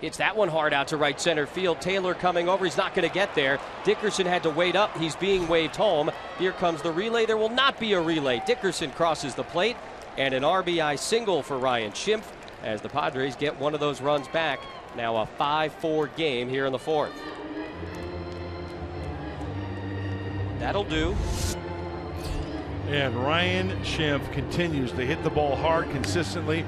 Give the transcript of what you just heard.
Hits that one hard out to right center field. Taylor coming over. He's not going to get there. Dickerson had to wait up. He's being waved home. Here comes the relay. There will not be a relay. Dickerson crosses the plate and an RBI single for Ryan Schimpf as the Padres get one of those runs back. Now a 5 4 game here in the fourth. That'll do. And Ryan Schimpf continues to hit the ball hard consistently.